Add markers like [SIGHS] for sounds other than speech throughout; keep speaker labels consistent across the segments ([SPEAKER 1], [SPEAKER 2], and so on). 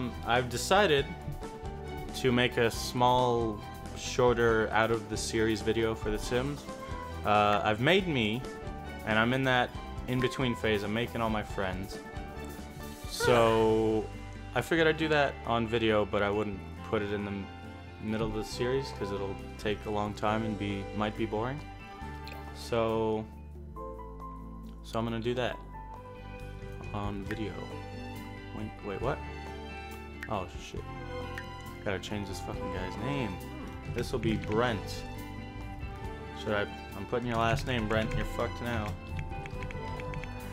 [SPEAKER 1] Um, I've decided to make a small, shorter out of the series video for The Sims. Uh, I've made me, and I'm in that in between phase. I'm making all my friends. So I figured I'd do that on video, but I wouldn't put it in the middle of the series because it'll take a long time and be might be boring. So, so I'm gonna do that on video. Wait, wait, what? Oh shit! Gotta change this fucking guy's name. This will be Brent. Should I? I'm putting your last name, Brent. You're fucked now.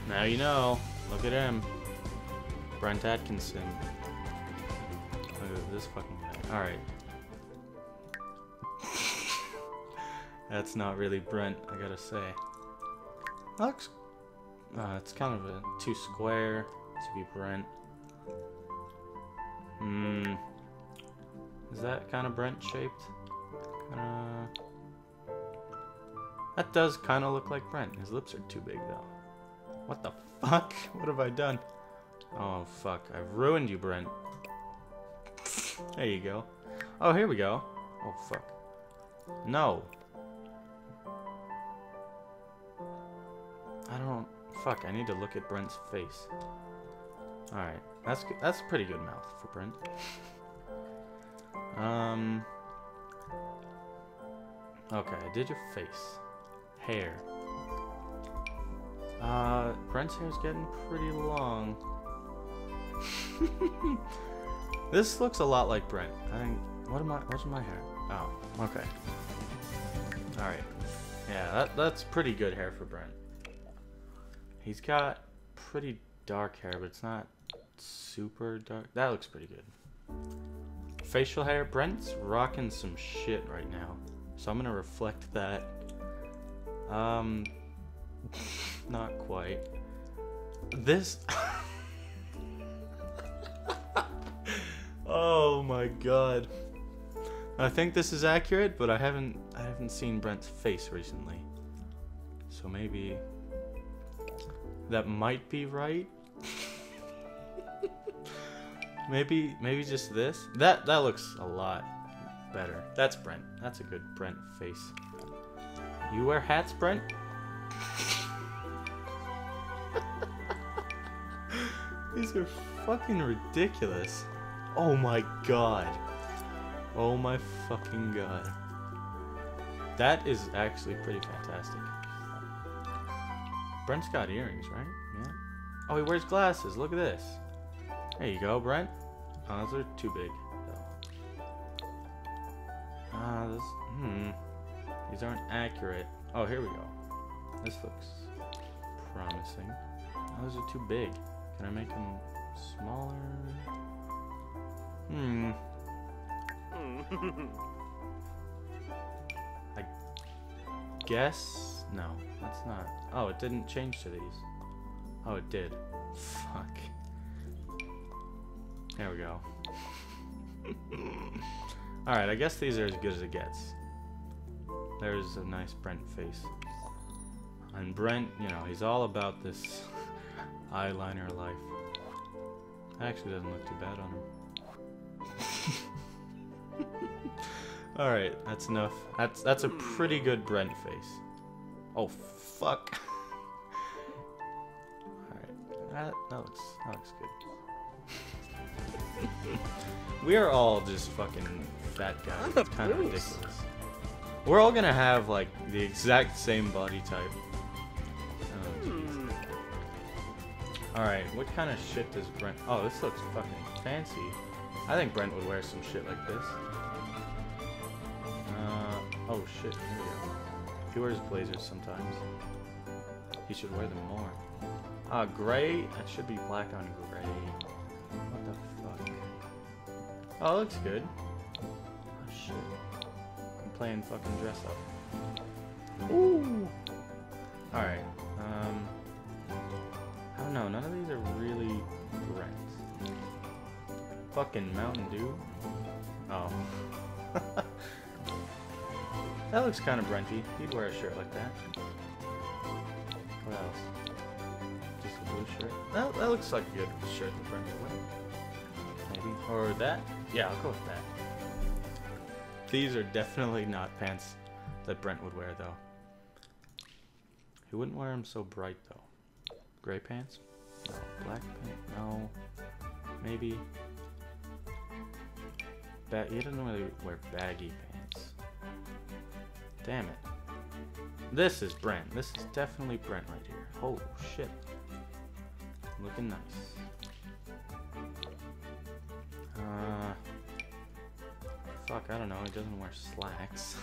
[SPEAKER 1] Now you know. Look at him. Brent Atkinson. Look at this fucking guy. Alright. [LAUGHS] That's not really Brent, I gotta say. Looks... Uh, it's kind of a too square to be Brent. Hmm. Is that kind of Brent shaped? Kinda... That does kind of look like Brent. His lips are too big though. What the fuck? [LAUGHS] What have I done? Oh fuck, I've ruined you, Brent. There you go. Oh, here we go. Oh fuck. No. I don't... Fuck, I need to look at Brent's face. Alright, that's. That's a pretty good mouth for Brent. Um... Okay, I did your face. Hair. Uh, Brent's hair's getting pretty long. [LAUGHS] this looks a lot like Brent. I think. What am I? What's my hair? Oh, okay. All right. Yeah, that that's pretty good hair for Brent. He's got pretty dark hair, but it's not super dark. That looks pretty good. Facial hair. Brent's rocking some shit right now, so I'm gonna reflect that. Um, [LAUGHS] not quite. This. [LAUGHS] oh my god. I think this is accurate, but I haven't I haven't seen Brent's face recently. So maybe that might be right. Maybe maybe just this. That that looks a lot better. That's Brent. That's a good Brent face. You wear hats, Brent? [LAUGHS] These are fucking ridiculous. Oh my god. Oh my fucking god. That is actually pretty fantastic. Brent's got earrings, right? Yeah. Oh, he wears glasses. Look at this. There you go, Brent. Oh, those are too big. Ah, uh, this. Hmm. These aren't accurate. Oh, here we go. This looks promising. Oh, those are too big. Can I make them smaller? Hmm. Hmm. [LAUGHS] I guess? No, that's not. Oh, it didn't change to these. Oh, it did. Fuck. There we go. Alright, I guess these are as good as it gets. There's a nice Brent face. And Brent, you know, he's all about this [LAUGHS] eyeliner life. Actually doesn't look too bad on him. [LAUGHS] Alright, that's enough. That's that's a pretty good Brent face. Oh fuck. [LAUGHS] Alright. That that looks that looks good. [LAUGHS] we are all just fucking fat guys. It's kind of ridiculous. We're all gonna have like the exact same body type. Alright, what kind of shit does Brent... Oh, this looks fucking fancy. I think Brent would wear some shit like this. Uh, oh shit, here we go. He wears blazers sometimes. He should wear them more. Ah, uh, gray? That should be black on gray. Oh, it looks good. Oh shit. I'm playing fucking dress up. Ooh! Alright, um... I don't know, none of these are really Brent. Fucking Mountain Dew? Oh. [LAUGHS] that looks kind of Brenty. He'd wear a shirt like that. What else? Just a blue shirt? That, that looks like a good shirt would wear. maybe. Or that? Yeah, I'll go with that. These are definitely not pants that Brent would wear, though. He wouldn't wear them so bright, though. Gray pants? No. Black pants? No. Maybe. Ba he doesn't really wear baggy pants. Damn it. This is Brent. This is definitely Brent right here. Oh, shit. Looking nice. Fuck, I don't know. He doesn't wear slacks.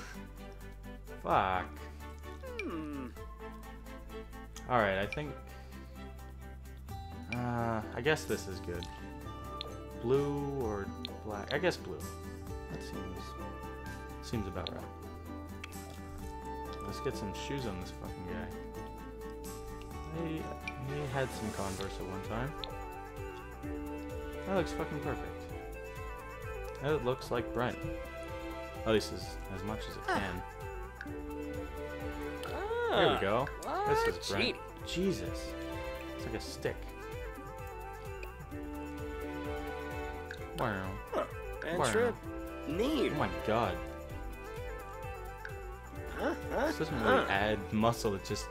[SPEAKER 1] [LAUGHS] fuck.
[SPEAKER 2] Hmm.
[SPEAKER 1] Alright, I think... Uh, I guess this is good. Blue or black? I guess blue. That seems... Seems about right. Let's get some shoes on this fucking guy. He, he had some Converse at one time. That looks fucking perfect. That looks like Brent. At least as, as much as it can. Ah, there we go.
[SPEAKER 2] What?
[SPEAKER 1] This is Brent.
[SPEAKER 2] Cheating.
[SPEAKER 1] Jesus. It's like a stick. Wow.
[SPEAKER 2] Huh.
[SPEAKER 1] Wow.
[SPEAKER 2] trip. Neat.
[SPEAKER 1] Oh my god.
[SPEAKER 2] Huh? Huh?
[SPEAKER 1] This doesn't really add muscle, it just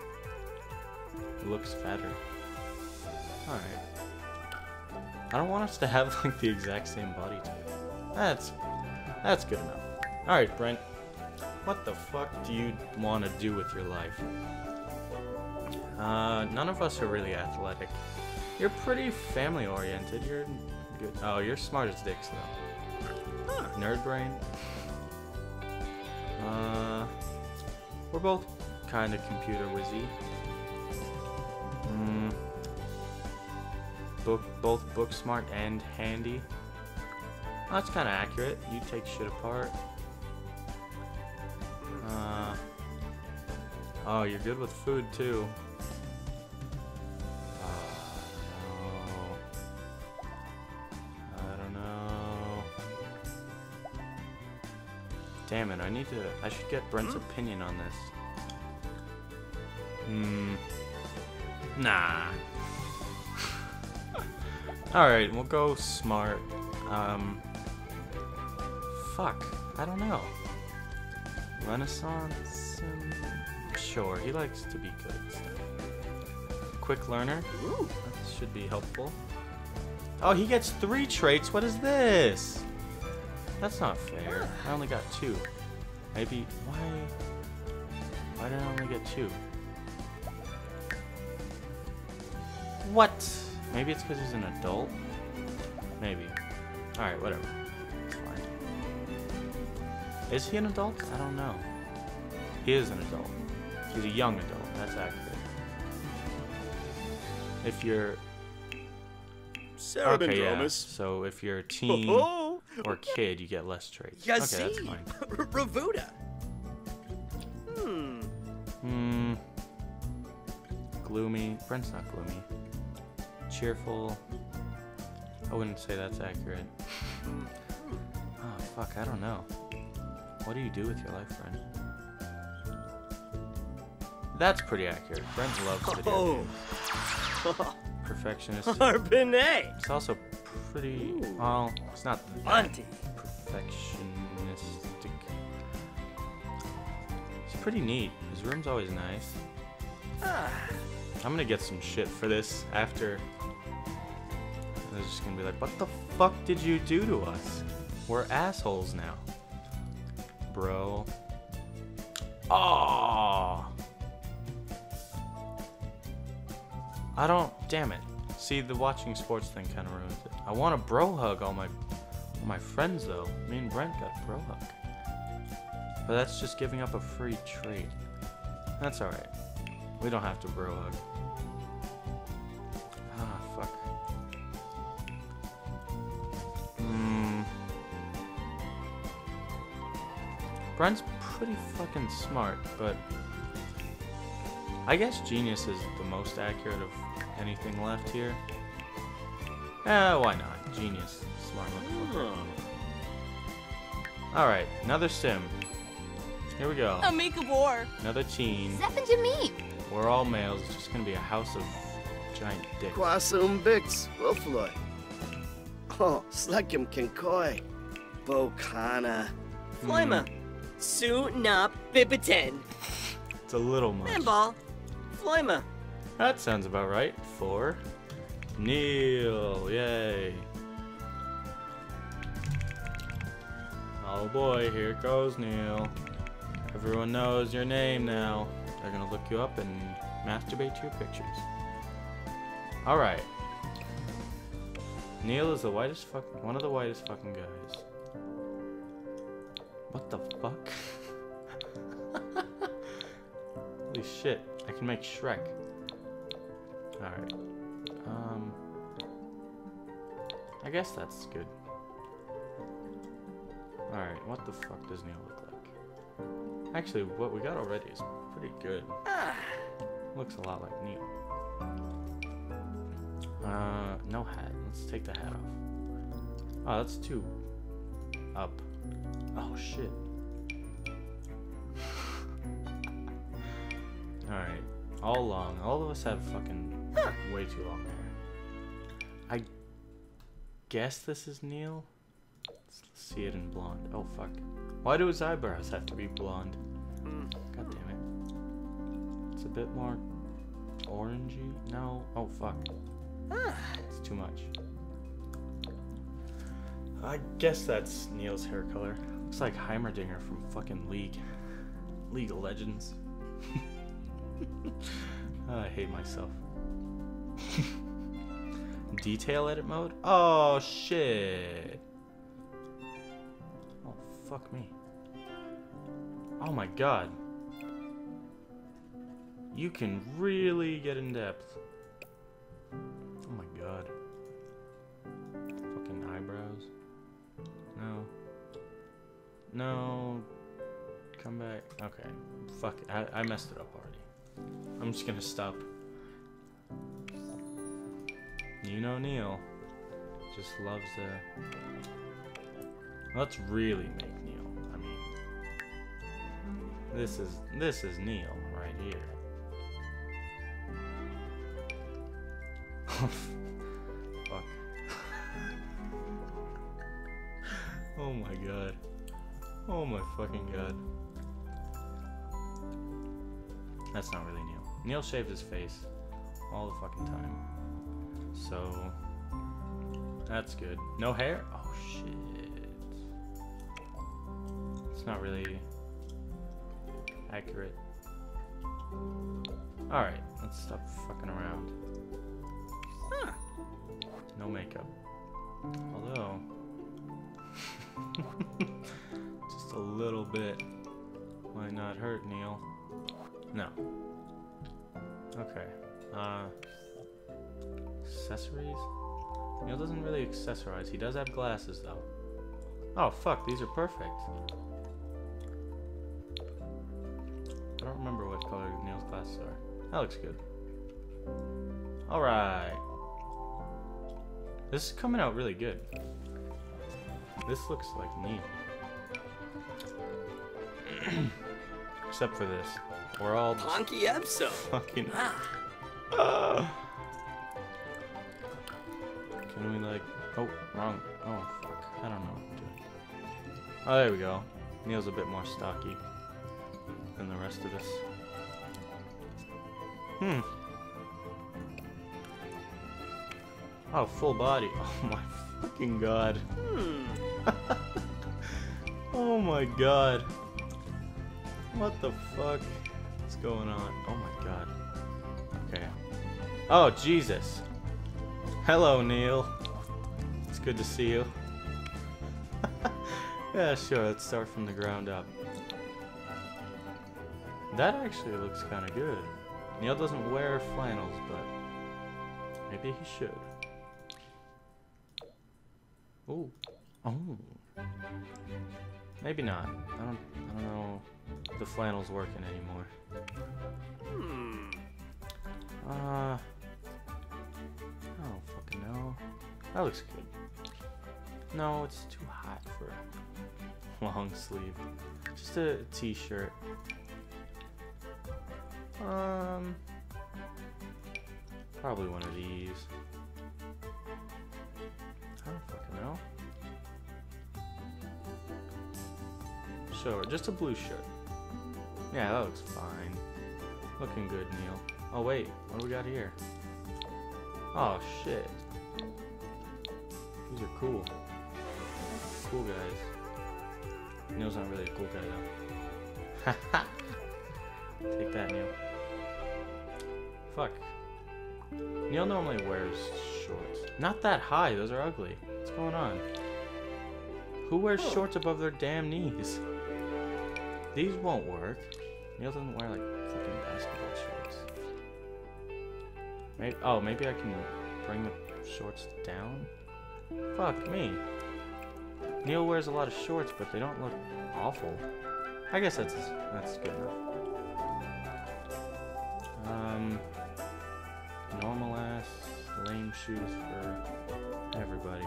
[SPEAKER 1] looks fatter. Alright. I don't want us to have like the exact same body type. That's that's good enough. Alright, Brent. What the fuck do you want to do with your life? Uh, none of us are really athletic. You're pretty family oriented. You're good. Oh, you're smart as dicks though.
[SPEAKER 2] Huh.
[SPEAKER 1] Nerd brain. Uh, we're both kind of computer wizzy. Mm, book, both book smart and handy. That's kind of accurate. You take shit apart. Uh, oh, you're good with food too. Uh. I don't know. Damn it, I need to. I should get Brent's opinion on this. Hmm. Nah. [LAUGHS] Alright, we'll go smart. Um. Fuck. I don't know. Renaissance? Sure, he likes to be good. at stuff. Quick learner?
[SPEAKER 2] Ooh.
[SPEAKER 1] That should be helpful. Oh, he gets three traits. What is this? That's not fair. I only got two. Maybe why? Why did I only get two? What? Maybe it's because he's an adult. Maybe. All right, whatever. Is he an adult? I don't know. He is an adult. He's a young adult. That's accurate. If you're
[SPEAKER 2] Sarah
[SPEAKER 1] okay, yeah. So if you're a teen
[SPEAKER 2] Oh,
[SPEAKER 1] or kid, you get less traits.
[SPEAKER 2] yeah,
[SPEAKER 1] okay, that's fine.
[SPEAKER 2] Ravuda. Hmm.
[SPEAKER 1] Hmm. Gloomy. Brent's not gloomy. Cheerful. I wouldn't say that's accurate. Oh fuck, I don't know. What do you do with your life, Brent? That's pretty accurate. Brent loves video [LAUGHS]
[SPEAKER 2] Oh.
[SPEAKER 1] games. Perfectionist.
[SPEAKER 2] Harbinet. [LAUGHS]
[SPEAKER 1] It's also pretty.
[SPEAKER 2] Ooh.
[SPEAKER 1] Well, it's not
[SPEAKER 2] Auntie.
[SPEAKER 1] perfectionistic. It's pretty neat. His room's always nice.
[SPEAKER 2] Ah.
[SPEAKER 1] I'm gonna get some shit for this after. They're just gonna be like, what the fuck did you do to us? We're assholes now. Bro. Oh. I don't. Damn it. See, the watching sports thing kind of ruins it. I want a bro hug all my, all my friends though. Me and Brent got bro hug. But that's just giving up a free treat. That's alright. We don't have to bro hug. Brent's pretty fucking smart, but I guess genius is the most accurate of anything left here. Eh, why not? Genius. Smart motherfucker.
[SPEAKER 2] Hmm.
[SPEAKER 1] Alright, another sim. Here we go.
[SPEAKER 3] Amica War.
[SPEAKER 1] Another teen.
[SPEAKER 4] Happened to me.
[SPEAKER 1] We're all males. It's just gonna be a house of giant dicks.
[SPEAKER 2] Quasum Bix Wilfloy. Oh, Slukim Kinkoi. Bokana.
[SPEAKER 3] Flyma. Su na bibiten.
[SPEAKER 1] It's a little much.
[SPEAKER 3] Handball. Flyma.
[SPEAKER 1] That sounds about right for Neil. Yay. Oh boy, here goes Neil. Everyone knows your name now. They're gonna look you up and masturbate to your pictures. Alright. Neil is the whitest fucking one of the whitest fucking guys. What the fuck? Holy shit, I can make Shrek. Alright. Um I guess that's good. Alright, what the fuck does Neil look like? Actually, what we got already is pretty good.
[SPEAKER 2] Ah,
[SPEAKER 1] Looks a lot like Neil. Uh, no hat. Let's take the hat off. Oh, that's two. Up. Oh, shit. Alright. All long. All of us have fucking way too long hair. I guess this is Neil. Let's see it in blonde. Oh, fuck. Why do his eyebrows have to be blonde? God damn it. It's a bit more orangey. No. Oh, fuck.
[SPEAKER 2] ah.
[SPEAKER 1] It's too much. I guess that's Neil's hair color. Looks like Heimerdinger from fucking League. League of Legends. [LAUGHS] I hate myself. [LAUGHS] Detail edit mode? Oh shit. Oh fuck me. Oh my god. You can really get in depth. Oh my god. No. Come back. Okay. Fuck. I, I messed it up already. I'm just gonna stop. You know Neil. Just loves the. Let's really make Neil. I mean. This is this is Neil right here. [LAUGHS] Oh, fucking god. That's not really Neil. Neil shaved his face all the fucking time. So that's good. No hair? Oh shit. It's not really accurate. Alright, let's stop fucking around.
[SPEAKER 2] Huh.
[SPEAKER 1] No makeup. Although, hurt Neil. No. Okay. Uh, accessories? Neil doesn't really accessorize. He does have glasses though. Oh fuck, these are perfect. I don't remember what color Neil's glasses are. That looks good. Alright. This is coming out really good. This looks like Neil. [CLEARS THROAT] Except for this. We're all just
[SPEAKER 3] Ponky Epso.
[SPEAKER 1] fucking.
[SPEAKER 3] Ah. [SIGHS]
[SPEAKER 1] Can we like? Oh, wrong. Oh fuck. I don't know. Oh, there we go. Neil's a bit more stocky than the rest of us. Hmm. Oh, full body. [LAUGHS] Oh my fucking god.
[SPEAKER 3] Hmm. [LAUGHS]
[SPEAKER 1] Oh my god. What the fuck is going on? Oh my god. Okay. Oh, Jesus. Hello, Neil. It's good to see you. [LAUGHS] yeah, sure. Let's start from the ground up. That actually looks kind of good. Neil doesn't wear flannels, but maybe he should. Ooh. Oh. Maybe not. I don't. I don't know. if The flannel's working anymore.
[SPEAKER 2] Hmm.
[SPEAKER 1] Uh. I don't fucking know. That looks good. No, it's too hot for a [LAUGHS] long sleeve. Just a t-shirt. Um. Probably one of these. Sure. Just a blue shirt. Yeah, that looks fine. Looking good, Neil. Oh wait, what do we got here? Oh shit. These are cool. Cool guys. Neil's not really a cool guy though. [LAUGHS] Take that, Neil. Fuck. Neil normally wears shorts. Not that high, those are ugly. What's going on? Who wears
[SPEAKER 3] Oh.
[SPEAKER 1] shorts above their damn knees? These won't work. Neil doesn't wear like fucking basketball shorts. Maybe oh maybe I can bring the shorts down? Fuck me. Neil wears a lot of shorts, but they don't look awful. I guess that's that's good enough. Um, normal ass lame shoes for everybody.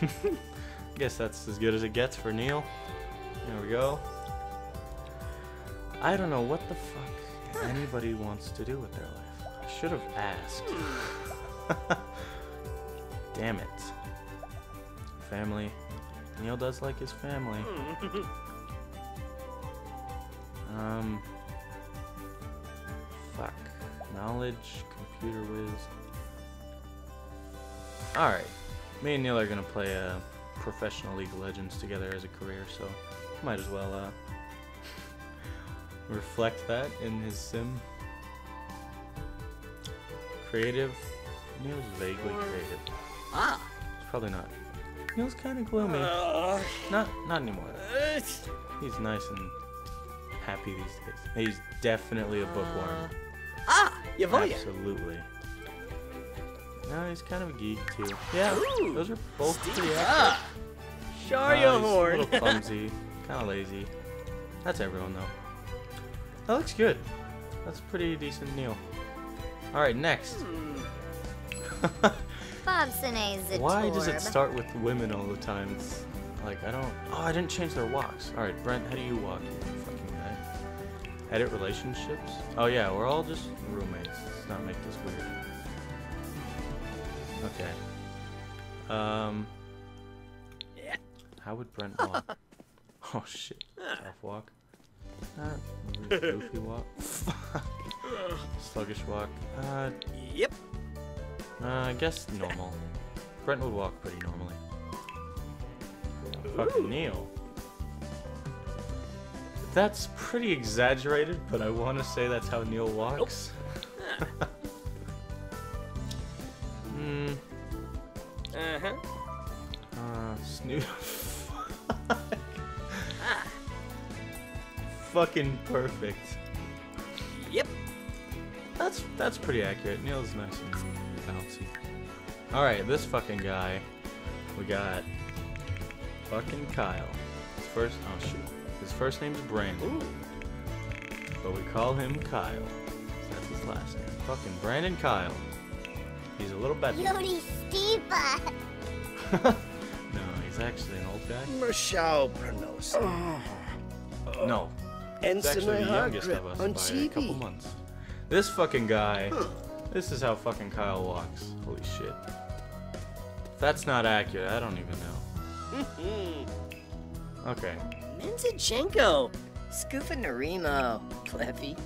[SPEAKER 1] [LAUGHS] [LAUGHS] Guess that's as good as it gets for Neil. There we go. I don't know what the fuck anybody wants to do with their life. I should have asked. [LAUGHS] Damn it. Family. Neil does like his family. [LAUGHS] Um. Fuck. Knowledge, computer whiz. Alright. Me and Neil are gonna play uh, professional League of Legends together as a career, so might as well uh, [LAUGHS] reflect that in his sim. Creative. Neil's vaguely creative.
[SPEAKER 3] Ah.
[SPEAKER 1] It's probably not. Neil's kind of gloomy.
[SPEAKER 3] Uh,
[SPEAKER 1] Not, not anymore.
[SPEAKER 3] uh,
[SPEAKER 1] He's nice and happy these days. He's definitely a bookworm.
[SPEAKER 3] ah, Yavoya.
[SPEAKER 1] Absolutely. No, he's kind of a geek too. Yeah,
[SPEAKER 3] Ooh,
[SPEAKER 1] those are both pretty accurate.
[SPEAKER 3] Ah.
[SPEAKER 1] Uh,
[SPEAKER 3] Sharia
[SPEAKER 1] he's
[SPEAKER 3] horn.
[SPEAKER 1] A little [LAUGHS] clumsy, kind of lazy. That's everyone though. That looks good. That's pretty decent Neil. All right, next.
[SPEAKER 3] Hmm. [LAUGHS]
[SPEAKER 4] Bobson is a
[SPEAKER 1] Why does it start with women all the time? It's like I don't. Oh, I didn't change their walks. All right, Brent, how do you walk? You fucking guy. Edit relationships. Oh yeah, we're all just roommates. Let's not make this weird. Okay. Um.
[SPEAKER 3] Yeah.
[SPEAKER 1] How would Brent walk? [LAUGHS] oh shit. Tough walk. Uh, [LAUGHS] goofy walk. Sluggish walk. Uh,
[SPEAKER 3] Yep.
[SPEAKER 1] uh, I guess normal. Brent would walk pretty normally. Fucking Neil. That's pretty exaggerated, but I want to say that's how Neil walks. Hmm. [LAUGHS] Fucking perfect.
[SPEAKER 3] Yep.
[SPEAKER 1] That's that's pretty accurate. Neil's nice and bouncy. All right, this fucking guy. We got fucking Kyle. His first oh shoot. His first name's Brandon,
[SPEAKER 3] Ooh.
[SPEAKER 1] but we call him Kyle. That's his last name. Fucking Brandon Kyle. He's a little better.
[SPEAKER 4] Yodi Steepa. [LAUGHS]
[SPEAKER 1] no, he's actually an old guy.
[SPEAKER 2] Michelle Pernos.
[SPEAKER 1] No,
[SPEAKER 2] And
[SPEAKER 1] He's actually the youngest of us
[SPEAKER 2] on
[SPEAKER 1] by a couple months. This fucking guy. This is how fucking Kyle walks. Holy shit. If that's not accurate, I don't even know. Mm-hmm. Okay.
[SPEAKER 3] Menzachenko.
[SPEAKER 5] Scoofa Narimo, Cleffy.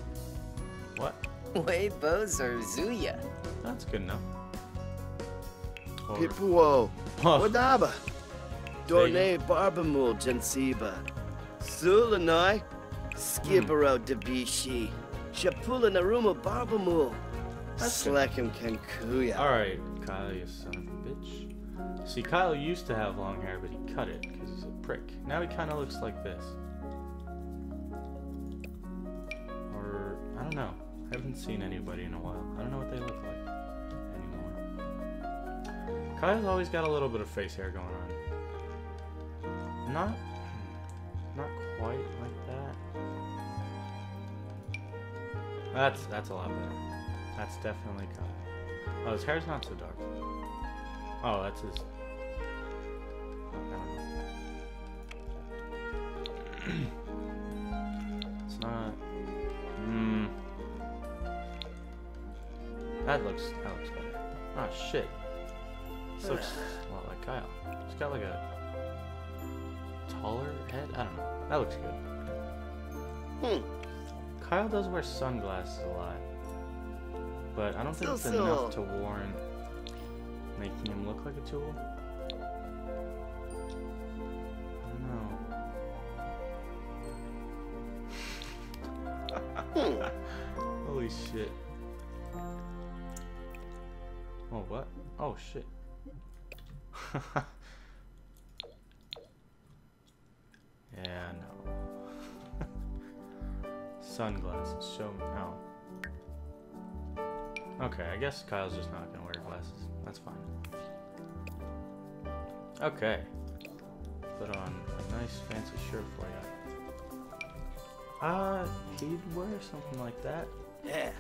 [SPEAKER 1] What?
[SPEAKER 5] Wade Bozer Zuya.
[SPEAKER 1] That's good enough. Or-
[SPEAKER 2] Pipuo. [LAUGHS] Wadaba. Dorne Barbamul Jansiba. Sulanai. Skibero hmm. Debishi. Shapula Naruma
[SPEAKER 1] good.
[SPEAKER 2] Slekim Kenkuya.
[SPEAKER 1] Alright, Kyle, you son of a bitch. See, Kyle used to have long hair, but he cut it because he's a prick. Now he kind of looks like this. Or, I don't know. I haven't seen anybody in a while. I don't know what they look like anymore. Kyle's always got a little bit of face hair going on. Not, hmm, not quite like that. That's that's a lot better. That's definitely Kyle. Oh, his hair's not so dark. Oh, that's his. I don't know. it's not. Hmm. That looks. That looks better. Ah, shit. This looks a lot like Kyle. He's got like a taller head. I don't know. That looks good.
[SPEAKER 2] Hmm.
[SPEAKER 1] Kyle does wear sunglasses a lot, but I don't think it's enough to warrant making him look like a tool. I don't know.
[SPEAKER 2] Hmm.
[SPEAKER 1] Holy shit. Oh, what? Oh, shit. [LAUGHS] Okay, I guess Kyle's just not gonna wear glasses. That's fine. Okay. Put on a nice fancy shirt for you. Uh, he'd wear something like that.
[SPEAKER 2] Yeah.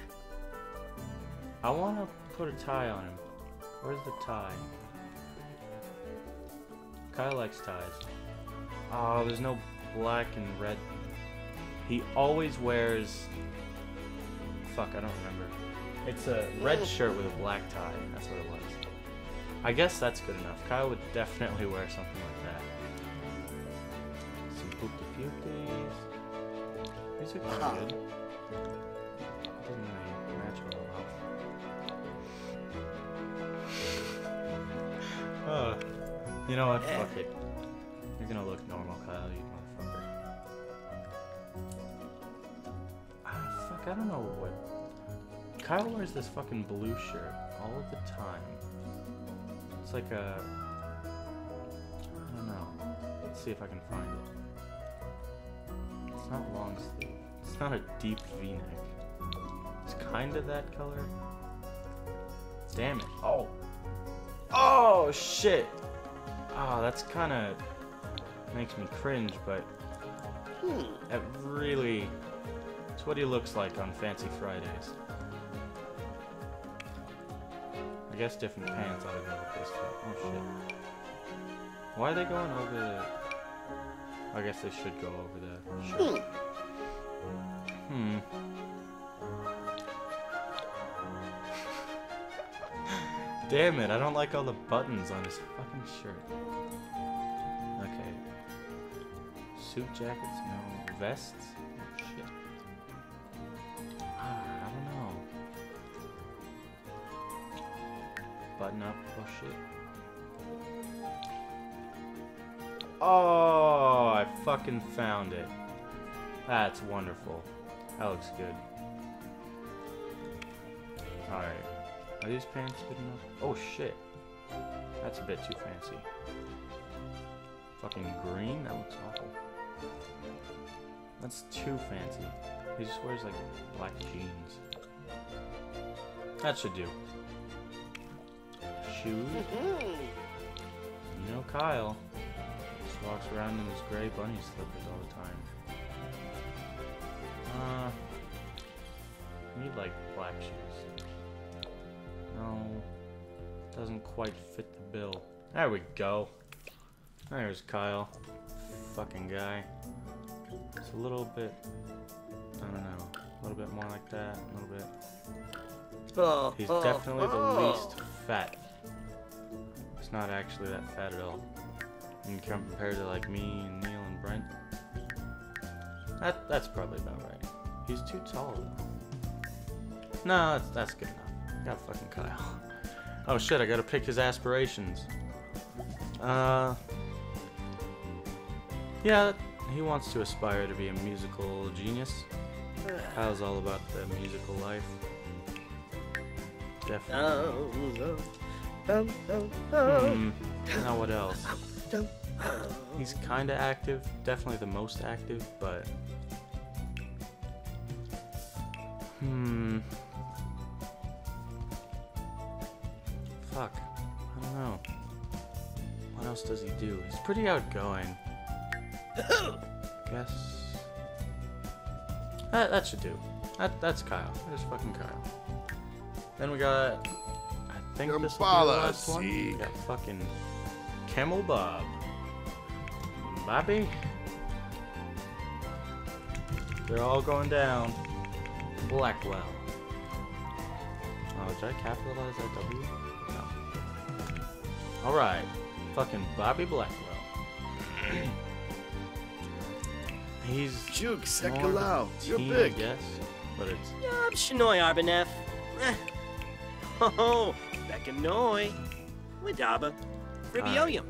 [SPEAKER 1] I want to put a tie on him. Where's the tie? Kyle likes ties. Oh, there's no black and red. He always wears. Fuck, I don't remember. It's a red shirt with a black tie. That's what it was. I guess that's good enough. Kyle would definitely wear something like that. Some poopy poopies. These are kind of good. Doesn't really match. Uh, you know what? Fuck it. You're gonna look normal, Kyle, you motherfucker. Ah, fuck, I don't know what. Kyle wears this fucking blue shirt all of the time. It's like a. I don't know. Let's see if I can find it. It's not long sleeve. It's not a deep V neck. It's kind of that color. Damn it. Oh. Oh, shit. Oh, that's kind of makes me cringe, but
[SPEAKER 2] Hmm.
[SPEAKER 1] it really. It's what he looks like on Fancy Fridays. I guess different pants ought to go with this too. Oh shit. Why are they going over the. I guess they should go over the shirt. Hmm. [LAUGHS] Damn it, I don't like all the buttons on his fucking shirt. Okay. Suit jackets, no. Vests? Button up, oh shit. Oh, I fucking found it. That's wonderful. That looks good. Alright. Are these pants good enough? Oh shit. That's a bit too fancy. Fucking green? That looks awful. That's too fancy. He just wears like black jeans. That should do. Shoes? You know Kyle. Just walks around in his gray bunny slippers all the time. Uh, need like black shoes. No, doesn't quite fit the bill. There we go. There's Kyle. Fucking guy. It's a little bit, I don't know, a little bit more like that, a little bit.
[SPEAKER 2] Oh,
[SPEAKER 1] He's
[SPEAKER 2] oh,
[SPEAKER 1] definitely the
[SPEAKER 2] oh.
[SPEAKER 1] least fat. Not actually that fat at all. And compared to like me and Neil and Brent, that that's probably about right. He's too tall though. No, that's that's good enough. Got fucking Kyle. [LAUGHS] Oh shit, I gotta pick his aspirations. Uh, yeah, he wants to aspire to be a musical genius. Kyle's all about the musical life. Definitely. Hmm. Now what else? He's kind of active. Definitely the most active, but. Hmm. Fuck. I don't know. What else does he do? He's pretty outgoing. Guess. That, that should do. That, that's Kyle. There's fucking Kyle. Then we got. I think this will be the last one. We got fucking Camel Bob. Bobby. They're all going down. Blackwell. Oh, did I capitalize that W? No. Alright. Fucking Bobby Blackwell. [CLEARS THROAT] He's
[SPEAKER 2] Juk
[SPEAKER 1] more
[SPEAKER 2] Sekalau.
[SPEAKER 1] of
[SPEAKER 2] You're
[SPEAKER 1] teen, I
[SPEAKER 2] big.
[SPEAKER 1] guess, but it's
[SPEAKER 3] Yup, Shanoi Arbanef. Eh. [LAUGHS] Oh, Bekanoi. Widaba. Ribioyum.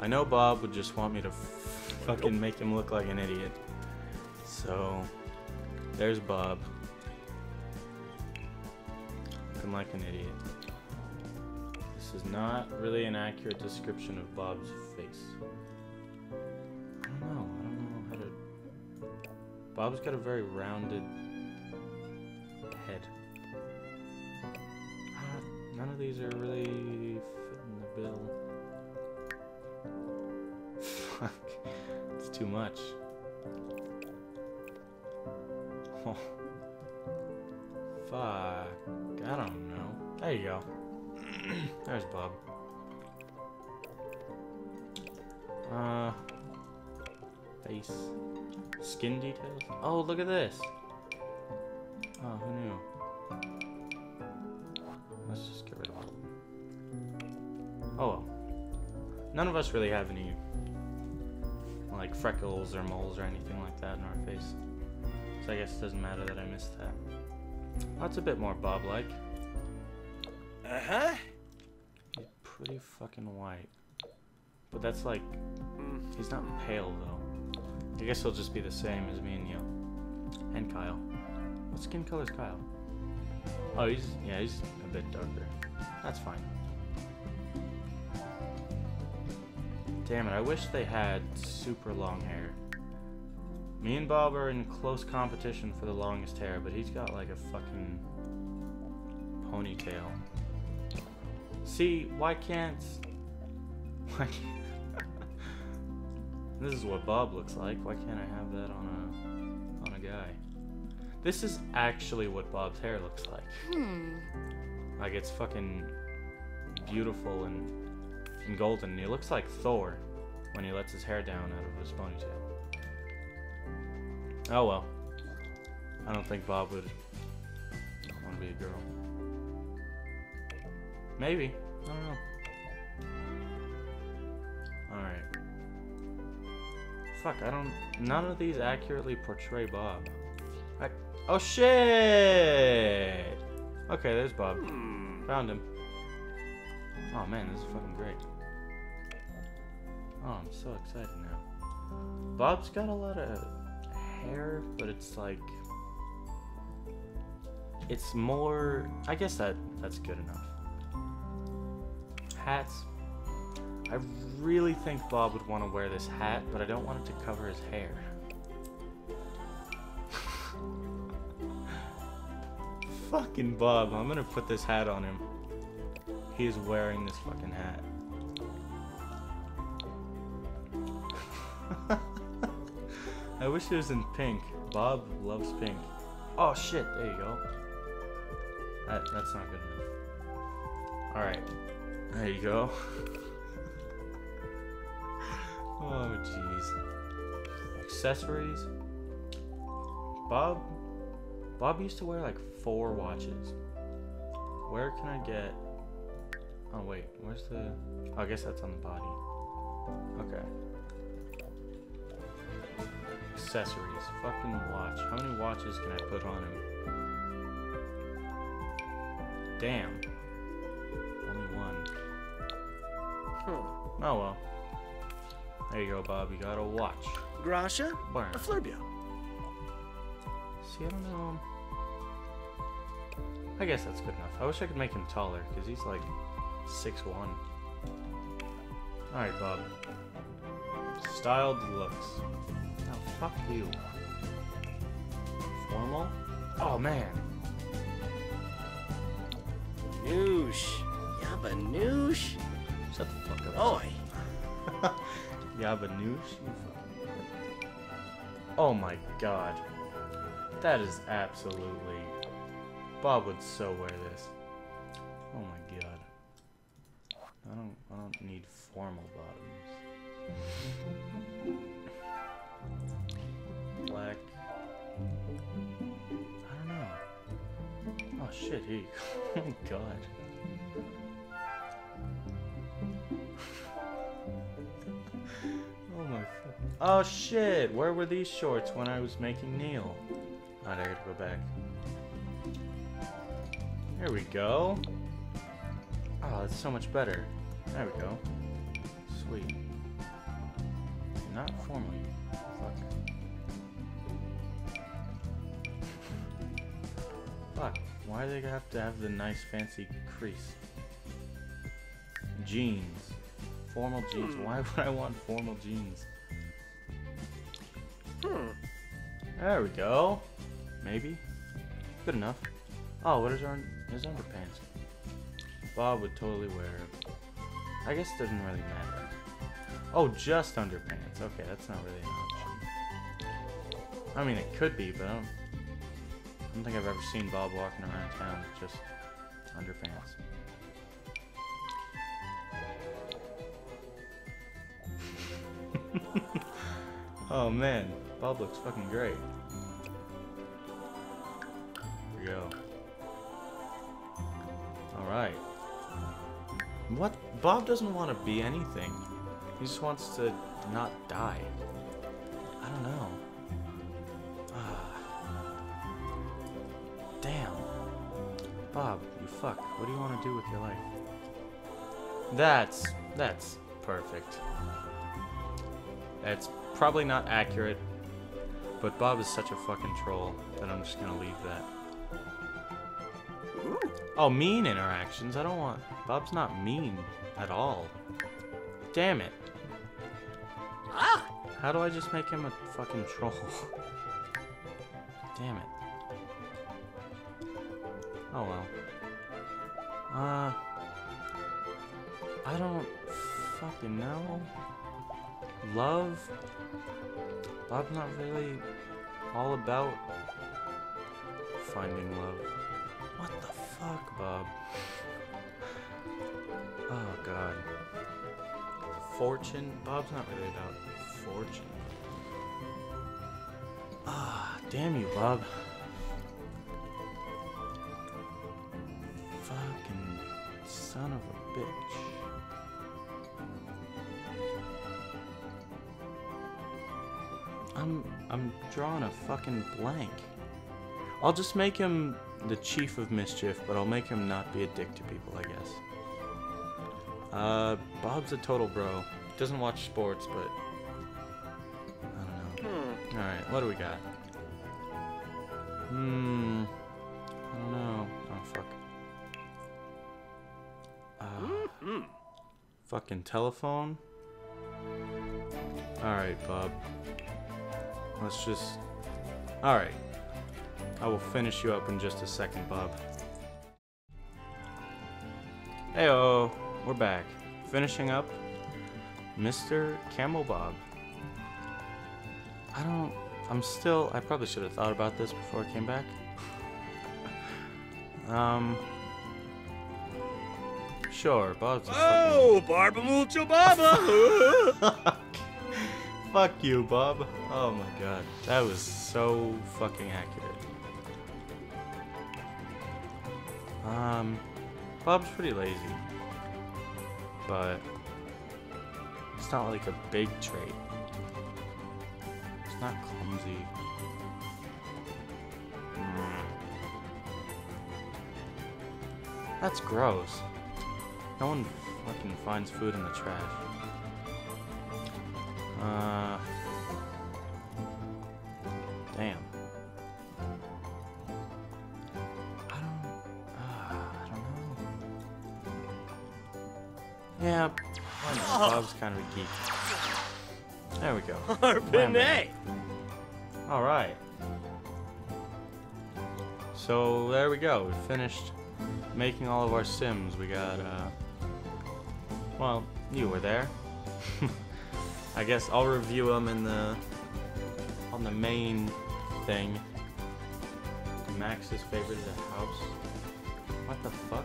[SPEAKER 1] I know Bob would just want me to f- fucking make him look like an idiot. So, there's Bob. Looking like an idiot. This is not really an accurate description of Bob's face. I don't know. I don't know how to. Bob's got a very rounded these are really fitting the bill. Fuck. It's too much. Oh. Fuck. I don't know. There you go. [CLEARS THROAT] There's Bob. Uh. Face. Skin details? Oh, look at this. Oh, who knew? Oh well. None of us really have any like freckles or moles or anything like that in our face. So I guess it doesn't matter that I missed that. That's a bit more Bob-like.
[SPEAKER 3] Uh-huh.
[SPEAKER 1] He's pretty fucking white. But that's like, he's not pale though. I guess he'll just be the same as me and you. And Kyle. What skin color is Kyle? Oh, he's, yeah, he's a bit darker. That's fine. Damn it, I wish they had super long hair. Me and Bob are in close competition for the longest hair, but he's got like a fucking ponytail. See, why can't. [LAUGHS] Why can't. [LAUGHS] this is what Bob looks like. Why can't I have that on a. on a guy? This is actually what Bob's hair looks like.
[SPEAKER 4] Hmm.
[SPEAKER 1] Like it's fucking beautiful and, and golden. He looks like Thor when he lets his hair down out of his ponytail. Oh well. I don't think Bob would want to be a girl. Maybe. I don't know. Alright. Fuck, I don't. None of these accurately portray Bob. I, oh shit! Okay, there's Bob.
[SPEAKER 3] Hmm.
[SPEAKER 1] Found him. Oh man, this is fucking great. Oh, I'm so excited now. Bob's got a lot of hair, but it's like it's more I guess that that's good enough. Hats. I really think Bob would want to wear this hat, but I don't want it to cover his hair. [LAUGHS] fucking Bob. I'm gonna put this hat on him. He is wearing this fucking hat. [LAUGHS] I wish it was in pink. Bob loves pink. Oh shit, there you go. That, that's not good enough. Alright. There you go. [LAUGHS] oh jeez. Accessories. Bob Bob used to wear like four watches. Where can I get Oh wait, where's the oh, I guess that's on the body. Okay. Accessories. Fucking watch. How many watches can I put on him? Damn. Only one.
[SPEAKER 3] Hmm.
[SPEAKER 1] Oh well. There you go, Bob. You got a watch.
[SPEAKER 3] Gracia?
[SPEAKER 1] Burn.
[SPEAKER 3] A Flurbio.
[SPEAKER 1] See, I don't know. I guess that's good enough. I wish I could make him taller, because he's like 6'1. Alright, Bob. Styled looks. Oh, fuck you. Formal? Oh, man.
[SPEAKER 3] Noosh. Yabba noosh.
[SPEAKER 1] Shut the fuck up.
[SPEAKER 3] Oi. [LAUGHS]
[SPEAKER 1] You fucking- Oh my god. That is absolutely. Bob would so wear this. Don't. I don't need formal bottoms. Black. I don't know. Oh shit! Go. [LAUGHS] Oh god. [LAUGHS] Oh my Oh shit, where were these shorts when I was making Neil? Alright, I gotta go back. There we go. Oh, that's so much better. There we go. Sweet. Not formally. Fuck. Fuck. Why do they have to have the nice fancy crease? Jeans. Formal jeans. Why would I want formal jeans?
[SPEAKER 2] Hmm.
[SPEAKER 1] There we go. Maybe. Good enough. Oh, what is our his underpants? Bob would totally wear. I guess it doesn't really matter. Oh, just underpants. Okay, that's not really an option. I mean, it could be, but I don't, I don't think I've ever seen Bob walking around town with just underpants. [LAUGHS] oh man, Bob looks fucking great. Here we go. Alright. What? Bob doesn't want to be anything. He just wants to not die. I don't know. Ah. Damn. Bob, you fuck. What do you want to do with your life? That's that's perfect. That's probably not accurate, but Bob is such a fucking troll that I'm just gonna leave that. Oh, mean interactions. I don't want. Bob's not mean at all. Damn it.
[SPEAKER 3] Ah!
[SPEAKER 1] How do I just make him a fucking troll? Damn it. Oh well. Uh. I don't fucking know. Love? Bob's not really all about finding love. What the fuck, Bob? God. Fortune? Bob's not really about fortune. Ah, damn you, Bob. Fucking son of a bitch. I'm I'm drawing a fucking blank. I'll just make him the chief of mischief, but I'll make him not be a dick to people, I guess. Uh, Bob's a total bro. Doesn't watch sports, but I don't know.
[SPEAKER 2] Hmm.
[SPEAKER 1] All right, what do we got? Hmm. I don't know. Oh fuck. Uh,
[SPEAKER 3] Hmm.
[SPEAKER 1] fucking telephone. All right, Bob. Let's just. All right. I will finish you up in just a second, Bob. Heyo, we're back. Finishing up Mr. Camel Bob. I don't. I'm still. I probably should have thought about this before I came back. [LAUGHS] um. Sure, Bob's a
[SPEAKER 3] Oh, Barba Mucho Baba! [LAUGHS]
[SPEAKER 1] Fuck you, Bob. Oh my god. That was so fucking accurate. Um. Bob's pretty lazy. But. It's not like a big trait. It's not clumsy. Mm. That's gross. No one fucking finds food in the trash. Uh. Yeah. not? Bob's kind of a geek. There we go. [LAUGHS]
[SPEAKER 3] Arbonne!
[SPEAKER 1] All right. So there we go. We finished making all of our sims. We got, uh, well, you were there. [LAUGHS] I guess I'll review them in the on the main thing. Max's favorite is a house. What the fuck?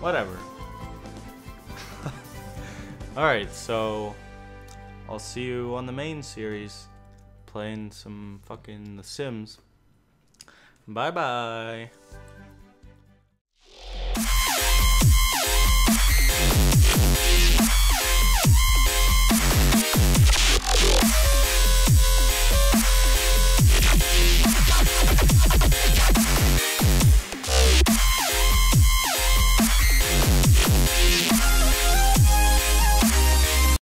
[SPEAKER 1] Whatever. All right, so I'll see you on the main series playing some fucking The Sims. Bye bye.